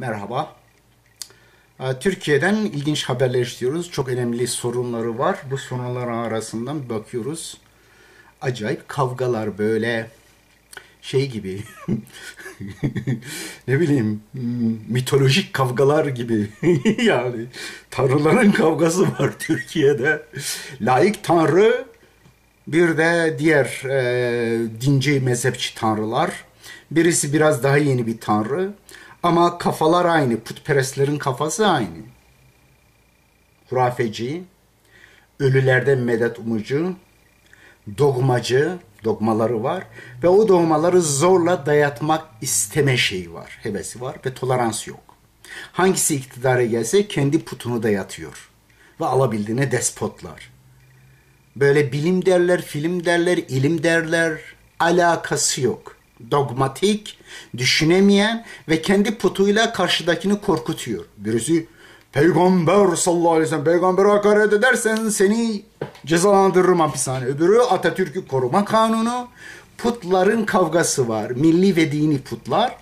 Merhaba. Ee, Türkiye'den ilginç haberler istiyoruz. Çok önemli sorunları var. Bu sorunların arasından bakıyoruz. Acayip kavgalar böyle şey gibi. ne bileyim mitolojik kavgalar gibi. yani tanrıların kavgası var Türkiye'de. Layık tanrı bir de diğer e, dinci mezhepçi tanrılar. Birisi biraz daha yeni bir tanrı. Ama kafalar aynı. Putperestlerin kafası aynı. Hurafeci, ölülerden medet umucu, dogmacı, dogmaları var. Ve o dogmaları zorla dayatmak isteme şeyi var, hevesi var ve tolerans yok. Hangisi iktidara gelse kendi putunu dayatıyor. Ve alabildiğine despotlar. Böyle bilim derler, film derler, ilim derler, alakası yok dogmatik, düşünemeyen ve kendi putuyla karşıdakini korkutuyor. Birisi Peygamber sallallahu aleyhi ve sellem peygambere hakaret edersen seni cezalandırırım hapishane. Öbürü Atatürk'ü koruma kanunu. Putların kavgası var. Milli ve dini putlar.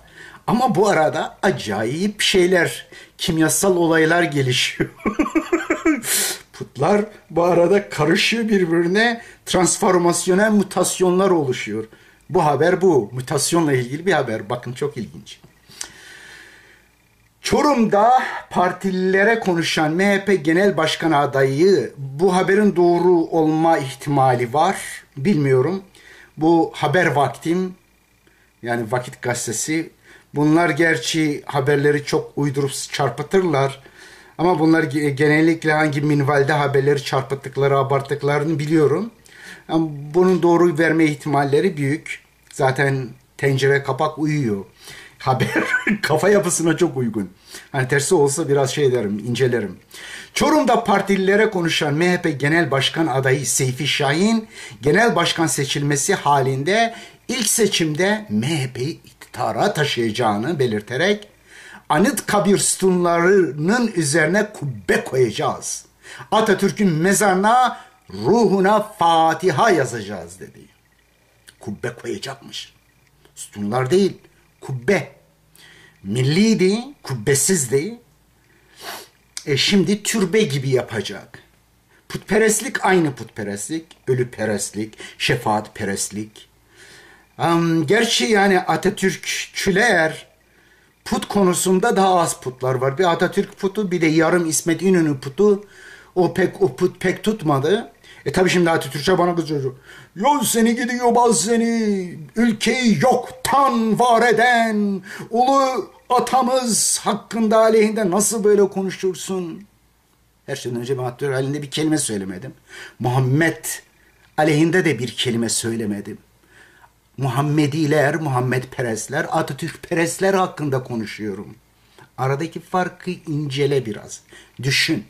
Ama bu arada acayip şeyler, kimyasal olaylar gelişiyor. putlar bu arada karışıyor birbirine transformasyonel mutasyonlar oluşuyor. Bu haber bu. Mutasyonla ilgili bir haber. Bakın çok ilginç. Çorum'da partililere konuşan MHP Genel Başkan adayı bu haberin doğru olma ihtimali var. Bilmiyorum. Bu haber vaktim yani Vakit Gazetesi bunlar gerçi haberleri çok uydurup çarpıtırlar. Ama bunlar genellikle hangi minvalde haberleri çarpıttıkları, abarttıklarını biliyorum. Yani bunun doğru verme ihtimalleri büyük. Zaten tencere kapak uyuyor. Haber kafa yapısına çok uygun. Hani tersi olsa biraz şey derim, incelerim. Çorum'da partililere konuşan MHP Genel Başkan adayı Seyfi Şahin, genel başkan seçilmesi halinde ilk seçimde MHP'yi iktidara taşıyacağını belirterek anıt kabir sütunlarının üzerine kubbe koyacağız. Atatürk'ün mezarına ruhuna Fatiha yazacağız dedi. Kubbe koyacakmış. Sütunlar değil, kubbe. Milliydi, kubbesizdi. E şimdi türbe gibi yapacak. Putperestlik aynı putperestlik, ölüperestlik, şefaatperestlik. Um, gerçi yani Atatürkçüler put konusunda daha az putlar var. Bir Atatürk putu bir de yarım İsmet İnönü putu. O pek o put pek tutmadı. E tabi şimdi Atatürkçe bana kızıyor. Yol seni gidiyor baz seni. Ülkeyi yoktan var eden ulu atamız hakkında aleyhinde nasıl böyle konuşursun? Her şeyden önce ben Atatürk halinde bir kelime söylemedim. Muhammed aleyhinde de bir kelime söylemedim. Muhammediler, Muhammed Perestler, Atatürk Perestler hakkında konuşuyorum. Aradaki farkı incele biraz. Düşün.